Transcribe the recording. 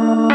Oh.